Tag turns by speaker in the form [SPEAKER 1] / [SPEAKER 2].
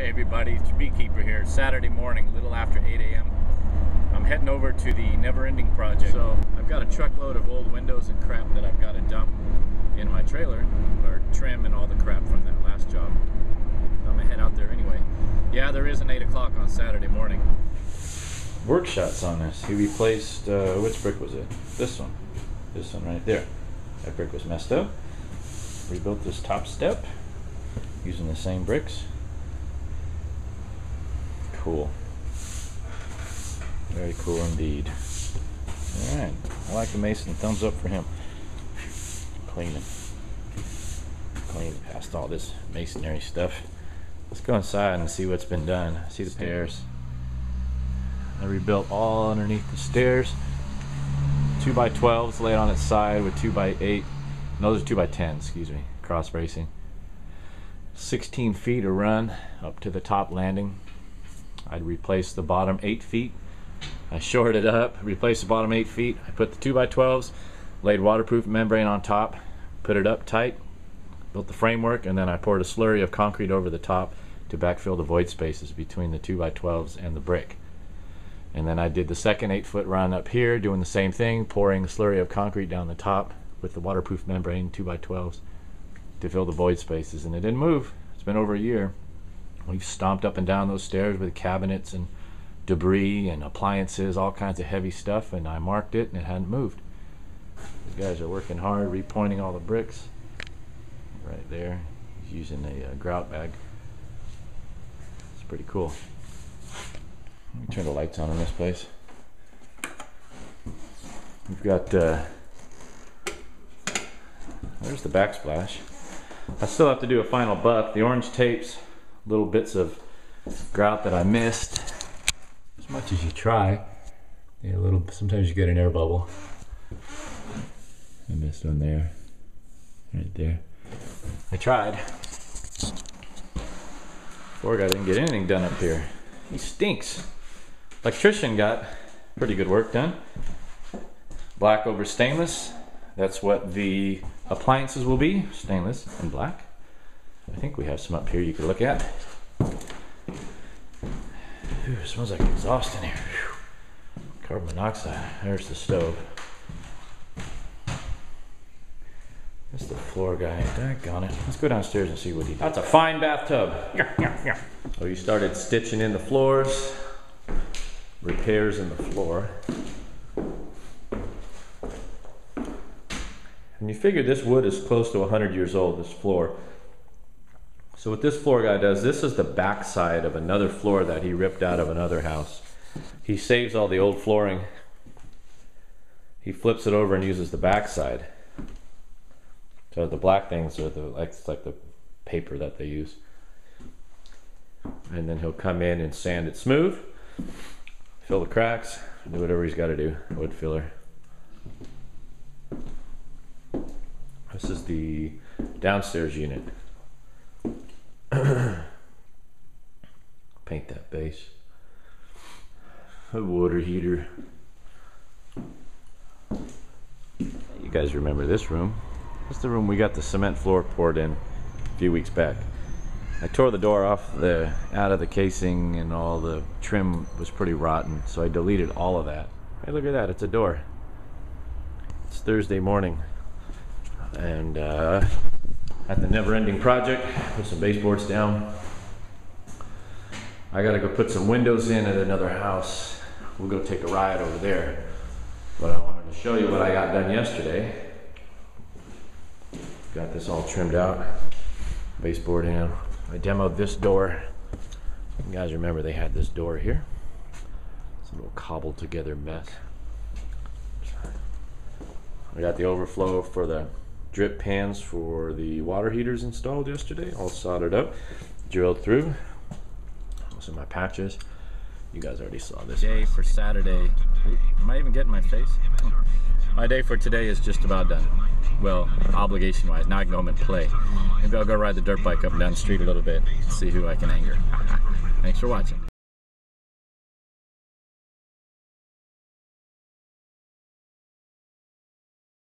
[SPEAKER 1] Hey everybody, it's Beekeeper here. Saturday morning, a little after 8 a.m. I'm heading over to the Never Ending Project. So I've got a truckload of old windows and crap that I've got to dump in my trailer, or trim and all the crap from that last job. I'm gonna head out there anyway. Yeah, there is an 8 o'clock on Saturday morning. Work shots on this. He replaced, uh, which brick was it? This one. This one right there. That brick was messed up. Rebuilt this top step using the same bricks. Cool. Very cool indeed. Alright, I like the mason. Thumbs up for him. Cleaning. Cleaning past all this masonry stuff. Let's go inside and see what's been done. See the stairs. I rebuilt all underneath the stairs. 2 by 12s laid on its side with 2 by 8 No, those are 2 by 10 excuse me. Cross bracing. 16 feet of run up to the top landing. I'd replace the bottom 8 feet. I shored it up, replaced the bottom 8 feet. I put the 2x12s, laid waterproof membrane on top, put it up tight, built the framework, and then I poured a slurry of concrete over the top to backfill the void spaces between the 2x12s and the brick. And then I did the second 8 foot run up here, doing the same thing, pouring a slurry of concrete down the top with the waterproof membrane 2x12s to fill the void spaces. And it didn't move. It's been over a year. We've stomped up and down those stairs with cabinets and debris and appliances, all kinds of heavy stuff, and I marked it and it hadn't moved. These guys are working hard, repointing all the bricks. Right there, He's using a uh, grout bag. It's pretty cool. Let me turn the lights on in this place. We've got, uh, there's the backsplash. I still have to do a final buff. The orange tapes little bits of grout that I missed. As much as you try, a little. Sometimes you get an air bubble. I missed one there, right there. I tried. Poor guy didn't get anything done up here. He stinks. Electrician got pretty good work done. Black over stainless. That's what the appliances will be, stainless and black. I think we have some up here you could look at. Ooh, smells like exhaust in here. Whew. Carbon monoxide. There's the stove. That's the floor guy. Daggone it. Let's go downstairs and see what he did. That's a fine bathtub. Yeah, yeah, yeah. So you started stitching in the floors, repairs in the floor. And you figure this wood is close to 100 years old, this floor. So what this floor guy does, this is the back side of another floor that he ripped out of another house. He saves all the old flooring. He flips it over and uses the back side. So the black things are the like it's like the paper that they use. And then he'll come in and sand it smooth, fill the cracks, do whatever he's got to do. Wood filler. This is the downstairs unit. Paint that base. A water heater. You guys remember this room. This is the room we got the cement floor poured in a few weeks back. I tore the door off the out of the casing and all the trim was pretty rotten, so I deleted all of that. Hey, look at that, it's a door. It's Thursday morning. And uh, at the Never Ending Project. Put some baseboards down. I gotta go put some windows in at another house. We'll go take a ride over there. But I wanted to show you what I got done yesterday. Got this all trimmed out. Baseboard in. I demoed this door. You guys remember they had this door here. It's a little cobbled together mess. I got the overflow for the drip pans for the water heaters installed yesterday, all soldered up, drilled through. Some of my patches. You guys already saw this. Day for Saturday. Am I even getting my face? My day for today is just about done. Well, obligation wise. Now I can go home and play. Maybe I'll go ride the dirt bike up and down the street a little bit, see who I can anger. Thanks for watching.